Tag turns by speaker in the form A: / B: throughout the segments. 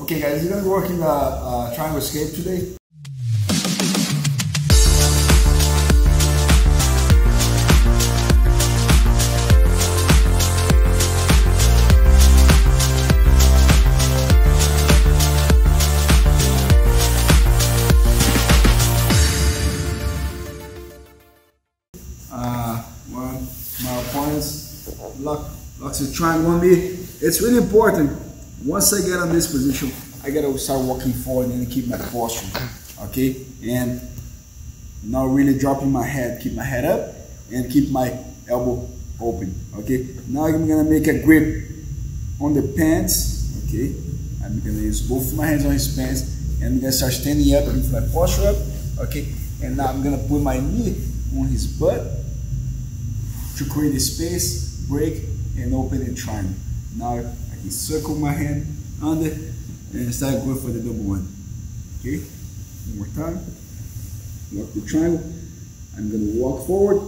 A: Okay guys, we're gonna be working the uh, triangle escape today. Uh, one, my opponents lock, locks the triangle on me. It's really important. Once I get on this position, I gotta start walking forward and keep my posture, okay? And not really dropping my head. Keep my head up and keep my elbow open, okay? Now I'm gonna make a grip on the pants, okay? I'm gonna use both my hands on his pants and I'm gonna start standing up with my posture up, okay? And now I'm gonna put my knee on his butt to create a space, break, and open a triangle. Now circle my hand under and start going for the double one. Okay, one more time. Lock the triangle. I'm gonna walk forward,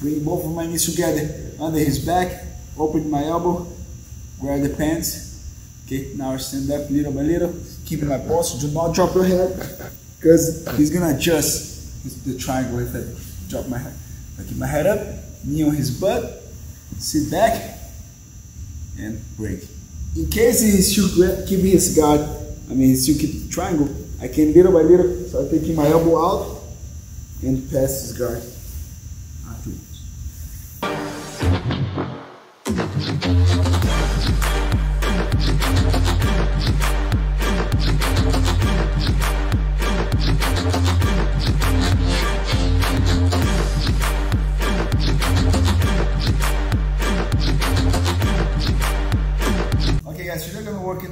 A: bring both of my knees together under his back, open my elbow, grab the pants. Okay, now stand up little by little, keeping my posture. Do not drop your head, because he's gonna adjust the triangle if I drop my head. I keep my head up, knee on his butt, sit back, and break. In case he still keep his guard, I mean, he still keep triangle, I can little by little start taking my elbow out and pass his guard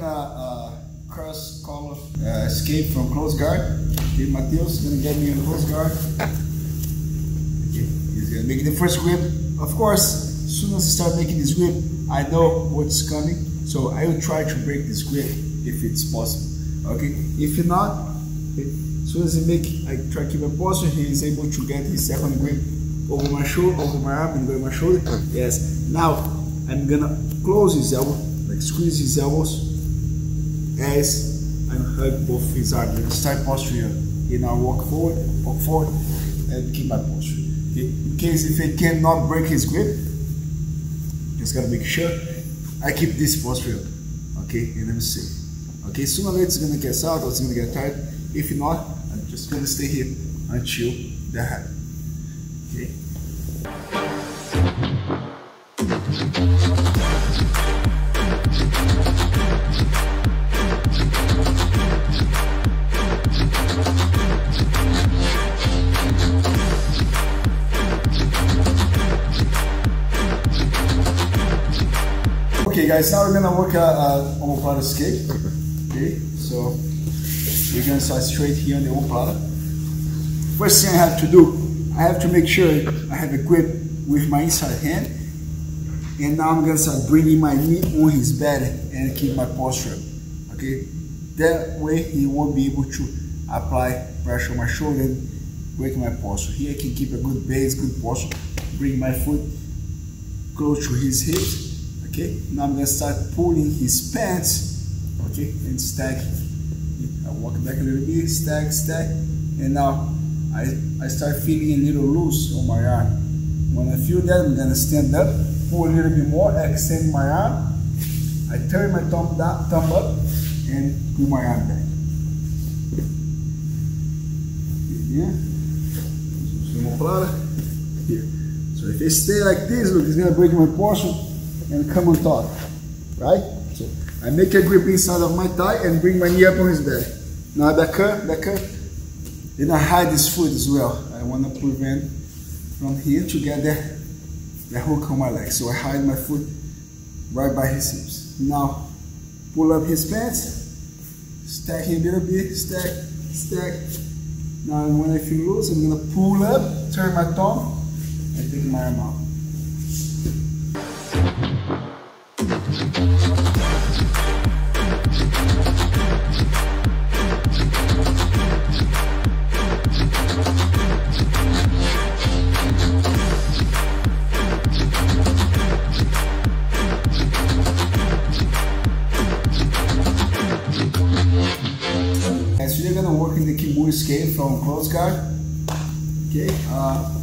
A: gonna a, a cross collar uh, escape from close guard. Okay, is gonna get me in close guard. Okay, he's gonna make the first whip. Of course, as soon as I start making this whip, I know what's coming. So I will try to break this grip if it's possible. Okay, if not, okay, as soon as I make, I try to keep my posture, he is able to get his second grip over my shoulder, over my arm, and over my shoulder. Yes. Now I'm gonna close his elbow, like squeeze his elbows as I hug both his arms. And start posture. You know, walk forward, walk forward, and keep my posture. In case if I cannot break his grip, just gotta make sure I keep this posture. Okay, and I'm safe. Okay, sooner or later it's gonna get out or it's gonna get tired. If not, I'm just gonna stay here until that happens. Okay. Guys, now we're gonna work uh, uh, a, a omoplata escape. Okay, so we're gonna start straight here on the omoplata. First thing I have to do, I have to make sure I have a grip with my inside hand. And now I'm gonna start bringing my knee on his bed and keep my posture. Okay, that way he won't be able to apply pressure on my shoulder and break my posture. Here I can keep a good base, good posture. Bring my foot close to his hips. Okay, now I'm gonna start pulling his pants. Okay, and stack. I walk back a little bit, stack, stack, and now I, I start feeling a little loose on my arm. When I feel that, I'm gonna stand up, pull a little bit more, extend my arm. I turn my thumb down, thumb up, and pull my arm back. Yeah. So if I stay like this, look, it's gonna break my posture and come on top, right? So I make a grip inside of my thigh and bring my knee up on his back. Now back up, back up. Then I hide his foot as well. I want to prevent from here to get the, the hook on my leg. So I hide my foot right by his hips. Now pull up his pants, stack him a little bit, stack, stack. Now when I feel loose, I'm gonna pull up, turn my thumb, and take my arm out. Work in escape from close guard. Okay, uh,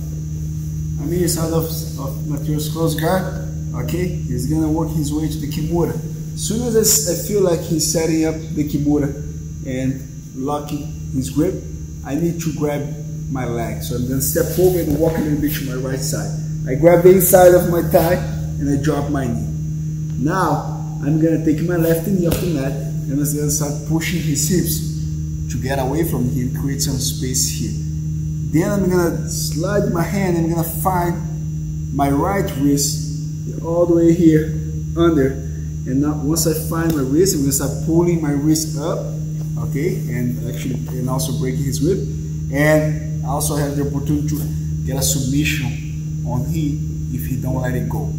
A: I'm inside of, of Matheus close guard. Okay, he's gonna work his way to the Kimura. As soon as I, feel like he's setting up the Kimura and locking his grip, I need to grab my leg. So I'm gonna step over and walk a little bit to my right side. I grab the inside of my thigh and I drop my knee. Now, I'm gonna take my left knee off the mat and I'm gonna start pushing his hips to get away from him, create some space here. Then I'm gonna slide my hand and I'm gonna find my right wrist all the way here under. And now once I find my wrist, I'm gonna start pulling my wrist up, okay, and actually and also breaking his rib. And I also have the opportunity to get a submission on him if he don't let it go.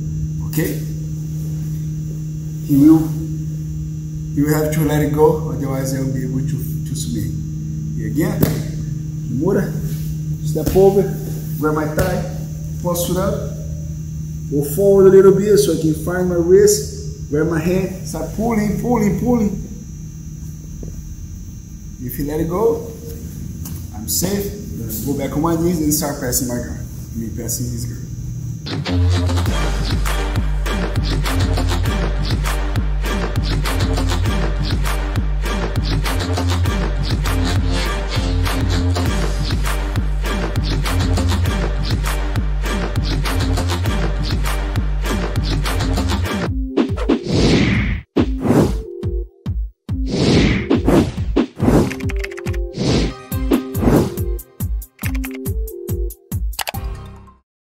A: Okay? He will he will have to let it go, otherwise I will be able to, And again, Mura, step over, grab my thigh, posture up, go forward a little bit so I can find my wrist, grab my hand, start pulling, pulling, pulling. If you let it go, I'm safe. Let's go back on my knees and start passing my guard. Me passing his guard.